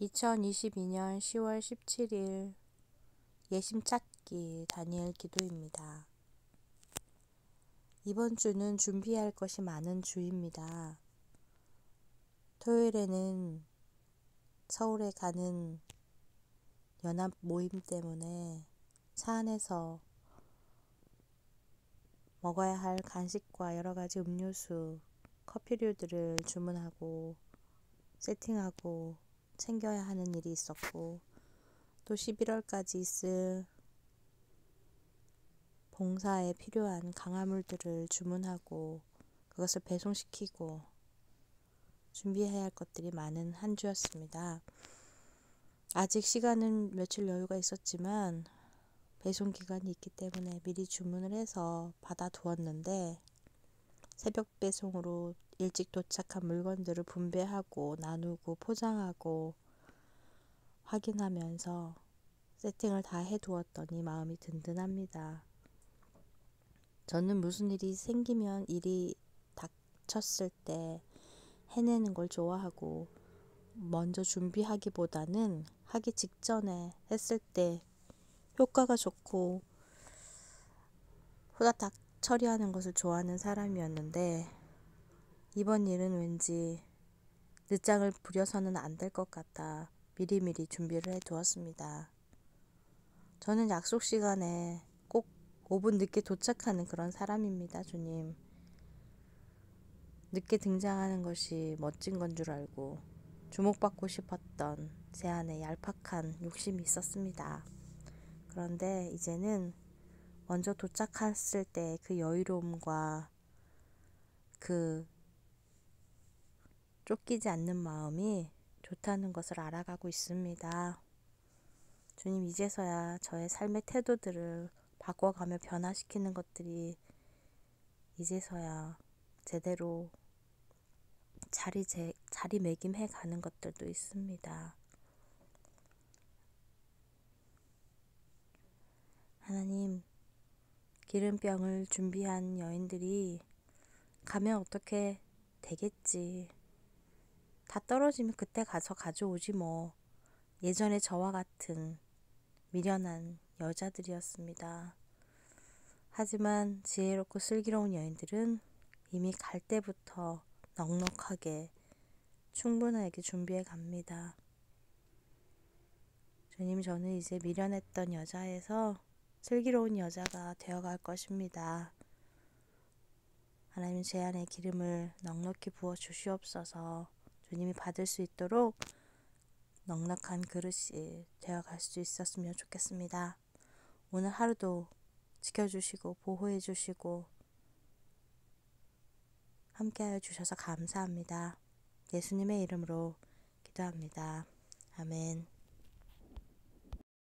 2022년 10월 17일 예심 찾기 다니엘 기도입니다. 이번 주는 준비해야 할 것이 많은 주입니다. 토요일에는 서울에 가는 연합 모임 때문에 차 안에서 먹어야 할 간식과 여러 가지 음료수, 커피류들을 주문하고 세팅하고 챙겨야 하는 일이 있었고 또 11월까지 있을 봉사에 필요한 강화물들을 주문하고 그것을 배송시키고 준비해야 할 것들이 많은 한 주였습니다. 아직 시간은 며칠 여유가 있었지만 배송 기간이 있기 때문에 미리 주문을 해서 받아 두었는데 새벽 배송으로 일찍 도착한 물건들을 분배하고 나누고 포장하고 확인하면서 세팅을 다 해두었더니 마음이 든든합니다. 저는 무슨 일이 생기면 일이 닥쳤을 때 해내는 걸 좋아하고 먼저 준비하기보다는 하기 직전에 했을 때 효과가 좋고 후다닥 처리하는 것을 좋아하는 사람이었는데 이번 일은 왠지 늦장을 부려서는 안 될 것 같아 미리미리 준비를 해 두었습니다. 저는 약속 시간에 꼭 5분 늦게 도착하는 그런 사람입니다, 주님. 늦게 등장하는 것이 멋진 건 줄 알고 주목받고 싶었던 제 안에 얄팍한 욕심이 있었습니다. 그런데 이제는 먼저 도착했을 때 그 여유로움과 그 쫓기지 않는 마음이 좋다는 것을 알아가고 있습니다. 주님, 이제서야 저의 삶의 태도들을 바꿔가며 변화시키는 것들이 이제서야 제대로 자리, 제, 자리매김해 가는 것들도 있습니다. 하나님, 기름병을 준비한 여인들이 가면 어떻게 되겠지. 다 떨어지면 그때 가서 가져오지 뭐. 예전에 저와 같은 미련한 여자들이었습니다. 하지만 지혜롭고 슬기로운 여인들은 이미 갈 때부터 넉넉하게 충분하게 준비해 갑니다. 주님, 저는 이제 미련했던 여자에서 슬기로운 여자가 되어갈 것입니다. 하나님 제 안에 기름을 넉넉히 부어 주시옵소서. 주님이 받을 수 있도록 넉넉한 그릇이 되어갈 수 있었으면 좋겠습니다. 오늘 하루도 지켜주시고 보호해 주시고 함께하여 주셔서 감사합니다. 예수님의 이름으로 기도합니다. 아멘.